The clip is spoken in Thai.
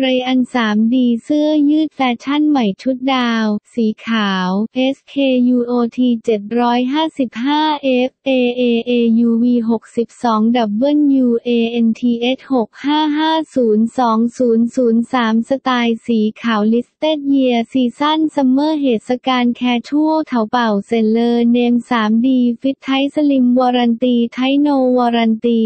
ไรอัน 3D เสื้อยืดแฟชั่นใหม่ชุดดาว สีขาว SKUOT 755 F AAAUV 62 WUANTS 65502003 สไตล์สีขาว Listed Year ซั่นซัมเมอร์เหตุการณ์แคชชัวเถาเป่าเซนเลอร์เนม 3D ฟิตไทสลิมวารันตีไทโนวารันตี